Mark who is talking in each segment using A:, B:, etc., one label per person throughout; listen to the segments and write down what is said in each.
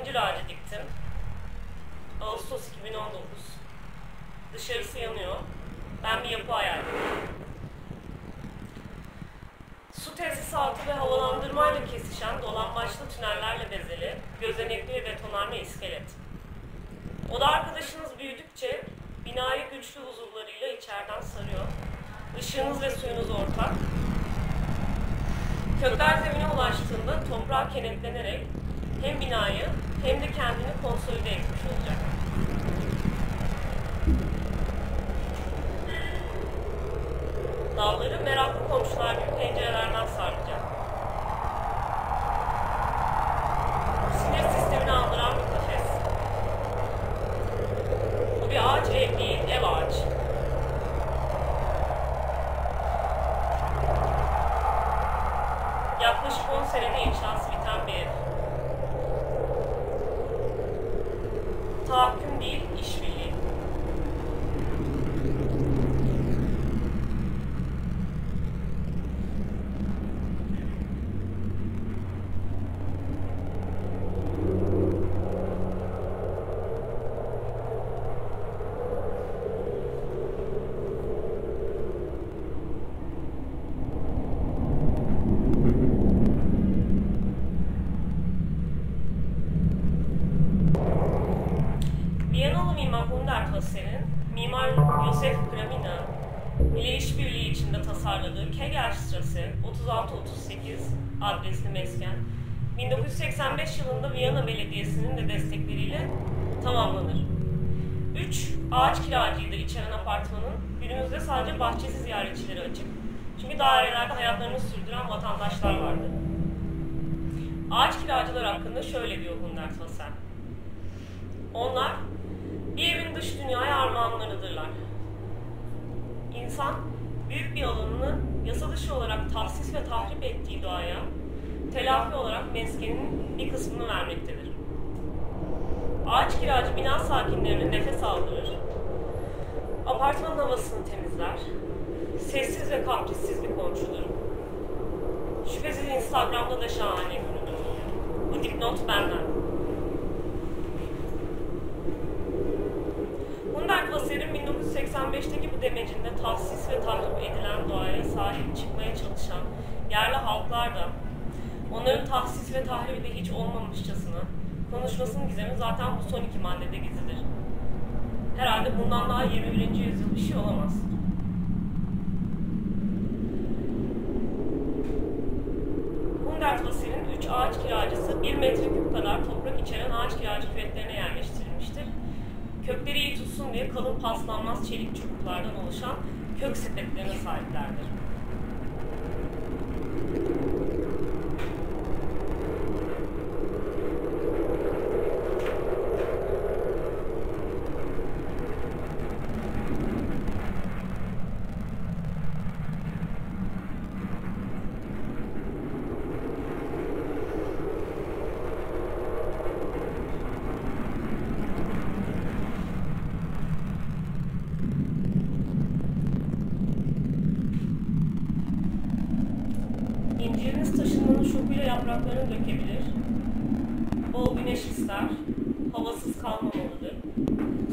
A: incir ağacı diktim. Ağustos 2019. Dışarısı yanıyor. Ben bir yapı ediyorum. Su tesisatı ve havalandırmayla kesişen dolambaçlı tünellerle bezeli, gözenekli ve betonarme iskelet. Oda arkadaşınız büyüdükçe binayı güçlü huzurlarıyla içeriden sarıyor. Işığınız ve suyunuz ortak. Kökler zemine ulaştığında toprağa kenetlenerek hem binayı hem de kendini konsolide etmiş olacak. Dalları meraklı komşular gibi pencerelerden sarılacak. 1985 yılında Viyana Belediyesi'nin de destekleriyle tamamlanır. 3 ağaç kiracıyı da içeren apartmanın günümüzde sadece bahçesi ziyaretçileri açık. Çünkü dairelerde hayatlarını sürdüren vatandaşlar vardı. Ağaç kiracılar hakkında şöyle diyor Hundert Hassel. Onlar bir evin dış dünyaya armağanlarıdırlar. İnsan büyük bir alanını yasa dışı olarak tahsis ve tahrip ettiği doğaya telafi olarak meskenin bir kısmını vermektedir. Ağaç kiracı bina sakinlerine nefes aldırır, apartmanın havasını temizler, sessiz ve kaprissiz bir komşudur. Şüphesiz Instagram'da da şahane görünür. Bu dipnot benden. Hundert Vasser'in 1985'teki bu demecinde tahsis ve tahrip edilen doğaya sahip çıkmaya çalışan yerli halklar da onların tahsis ve tahribi de hiç olmamışçasına konuşmasının gizemi zaten bu son iki maddede gizlidir. Herhalde bundan daha 21. yüzyıl bir şey olamaz. Hundert Vasser'in 3 ağaç kiracısı 1 metreküp kadar toprak içeren ağaç kiracı küvetlerine yerleştirilmiştir kökleri iyi tutsun diye kalın paslanmaz çelik çubuklardan oluşan kök sepetlerine sahiplerdir. Dökebilir. Bol güneş ister, havasız kalmamalıdır.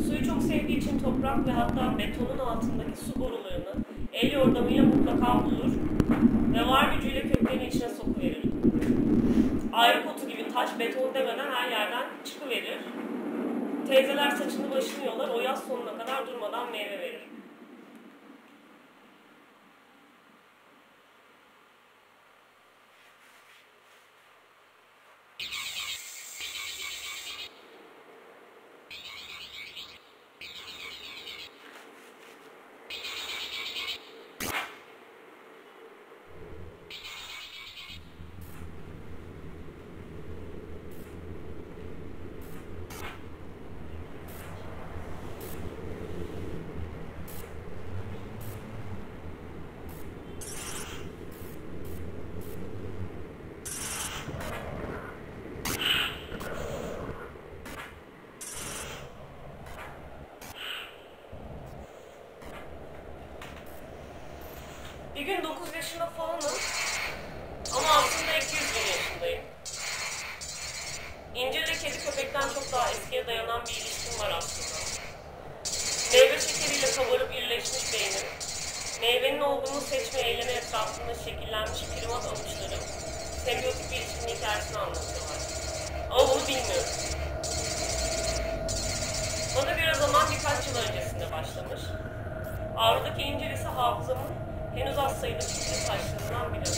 A: Suyu çok sevdiği için toprak ve hatta betonun altındaki su borularını el yordamıyla mutlaka bulur ve var gücüyle köklerini içine sokuverir. Ayrık otu gibi taş beton demeden her yerden çıkıverir. Teyzeler saçını başını yolar, o yaz sonuna kadar durmadan meyve verir. Bir gün 9 yaşında falanım. Ama aslında 200 bin yaşındayım. İncir'le kedi köpek gerçekten çok daha eskiye dayanan bir ilişkim var aslında. Meyve şekeriyle kabarıp irileşmiş beynim, meyvenin olgunluğu seçme eylemi etrafında şekillenmiş primat avuçları, sembiyotik bir ilişkinin hikayesini anlatıyorlar. Ama bunu bilmiyorum. Bana göre zaman birkaç yıl öncesinde başlamış. Ağrı'daki incir ise hafızamın Henüz hastaydı, çiftlik başlığından bile.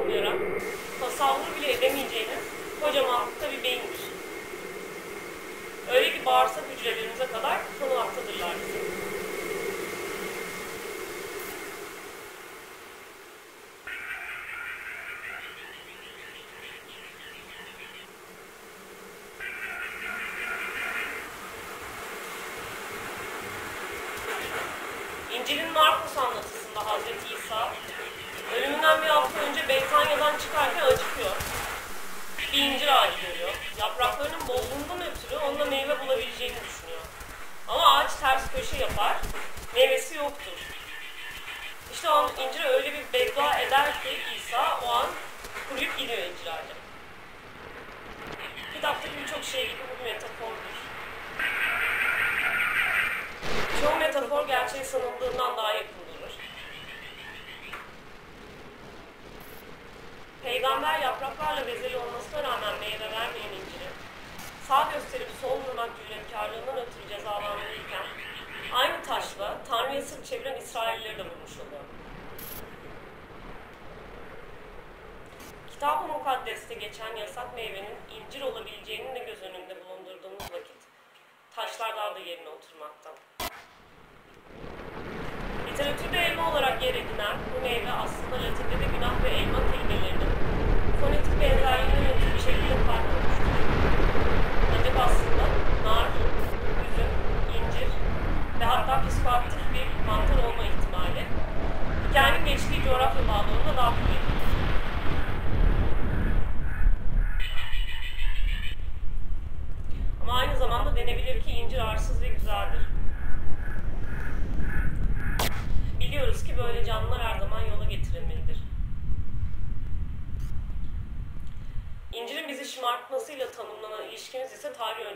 A: Olmayarak tasavvur bile edemeyeceğiniz kocamanlıkta bir beyin düşün. Öyle ki bağırsak hücrelerimize kadar tanımaktadırlar bizi. İşte o an incire öyle bir beddua eder ki İsa o an kuruyup gidiyor incir ağacı. Kitaptaki birçok şey gibi bu metafordur. Çoğu metafor gerçeği sanıldığından daha yakın durur. Peygamber yapraklarla bezeli olmasına rağmen meyve vermeyen inciri, sağ gösterip sol vurmak cüretkarlığından ötürü cezalandırırken, aynı taşla Tanrı'ya sırt çeviren İsraillileri de vurmuş oluyor. Kitab-ı Mukaddes'te geçen yasak meyvenin incir olabileceğini de göz önünde bulundurduğumuz vakit, taşlar da yerine oturmakta. Literatürde elma olarak yer edinen bu meyve aslında Latince de günah ve elma kelimelerinin fonetik benzerliğinden ötürü bir şekilde farklıymıştır. Ancak aslında nar, üzüm, incir ve hatta psikoaktif bir mantar olma ihtimali hikayenin geçtiği coğrafya bağlamında daha kuvvetlidir. Zamanda denebilir ki incir arsız ve güzeldir. Biliyoruz ki böyle canlılar her zaman yola getirilmelidir. İncil'in bizi şımartmasıyla tanımlanan ilişkimiz ise tarih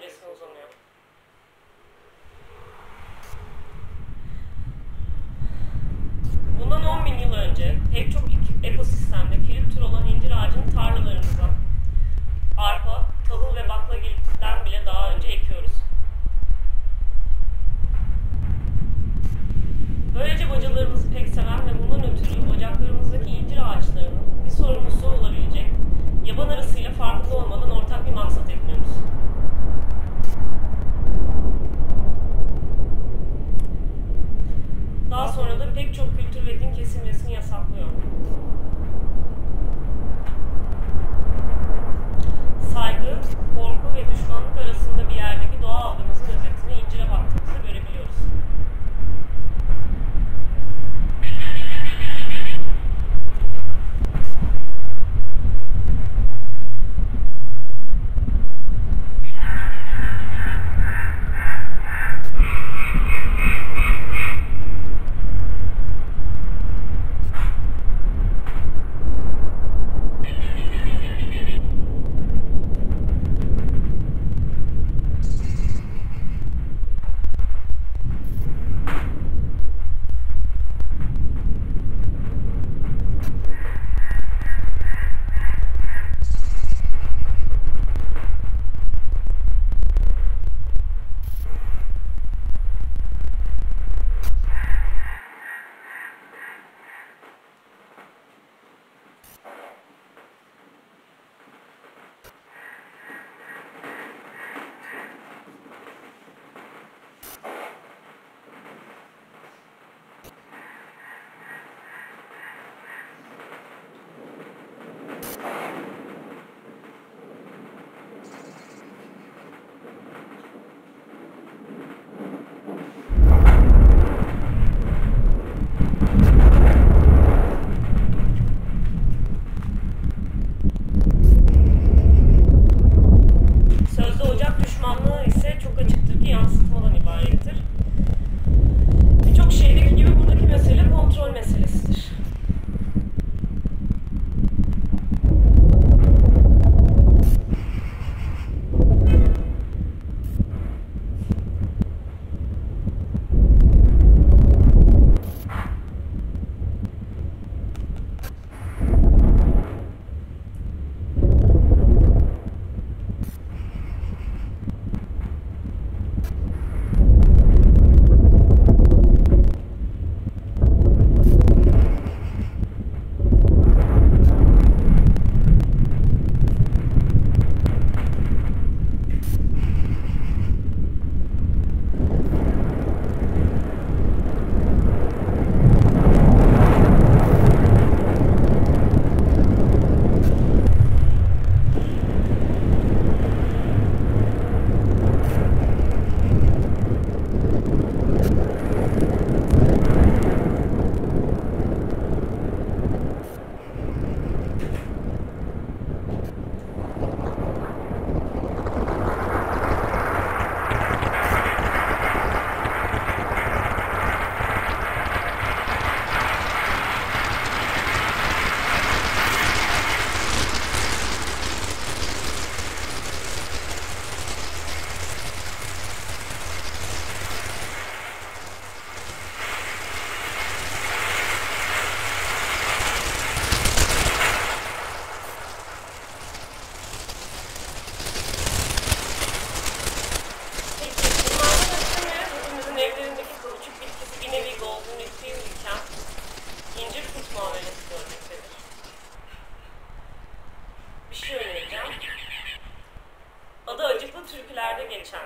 A: belgelerde geçen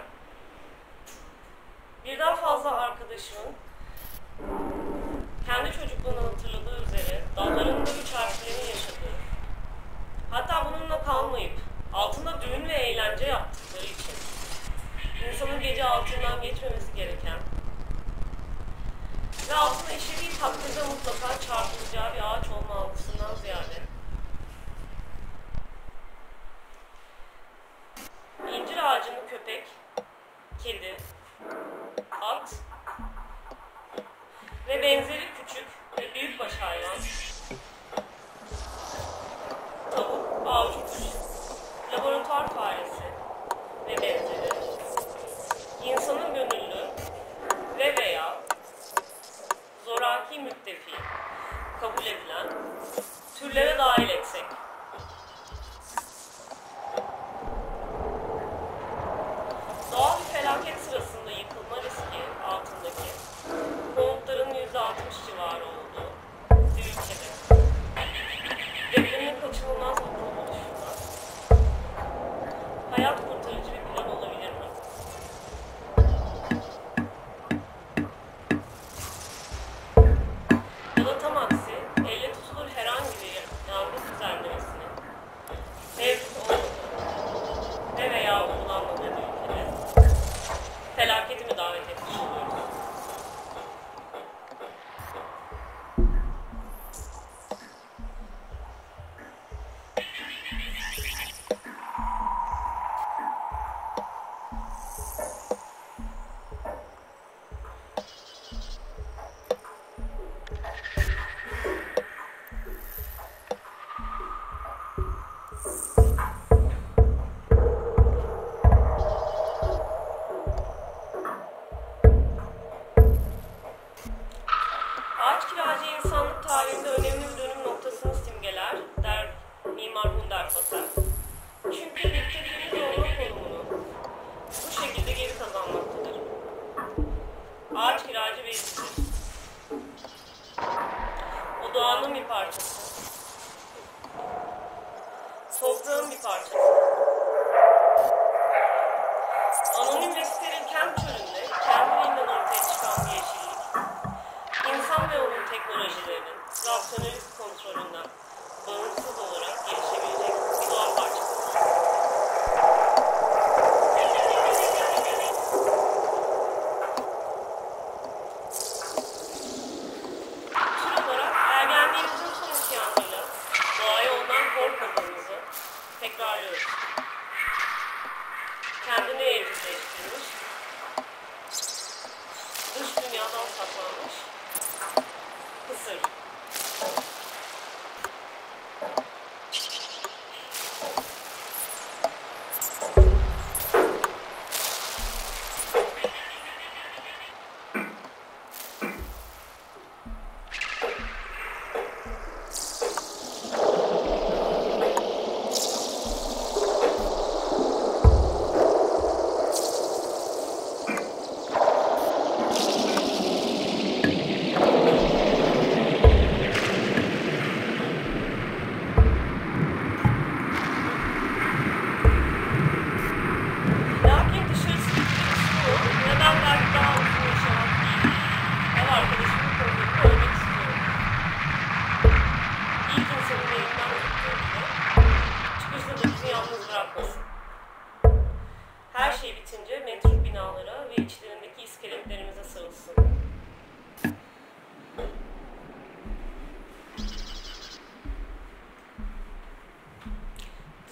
A: birden fazla arkadaşımın kendi çocukluğundan hatırladığı üzere dallarında üç harflerini yaşadığı, hatta bununla kalmayıp altında düğün ve eğlence yaptıkları için insanın gece altından geçmemesi gereken ve altına eşeliği takdirde mutlaka çarpılacağı bir ağaç olma algısından ziyade benzeri Ağaç kiracı insanlık tarihinde önemli bir dönüm noktasını simgeler der Mimar Hunder Pasar. Çünkü birlikte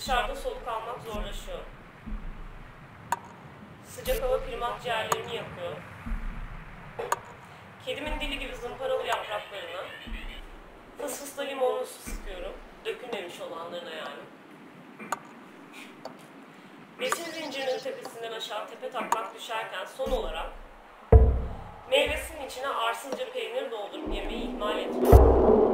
A: Dışarıda soluk almak zorlaşıyor. Sıcak hava primat ciğerlerini yakıyor. Kedimin dili gibi zımparalı yapraklarına fıs fısla limonlu su sıkıyorum. Dökülmemiş olanlarına yani. Besin zincirinin tepesinden aşağı tepe taklak düşerken son olarak meyvesinin içine arsızca peynir doldurup yemeyi ihmal etme.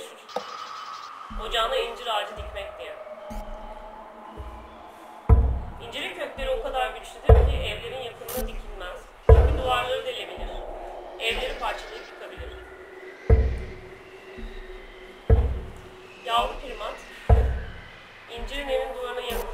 A: Meşhur. Ocağına incir ağacı dikmek diye. İncirin kökleri o kadar güçlüdür ki evlerin yakınına dikilmez. Çünkü duvarları delebilir. Evleri parçalayıp yıkabilir. Yavru primat, incirin evin duvarına yakınlığını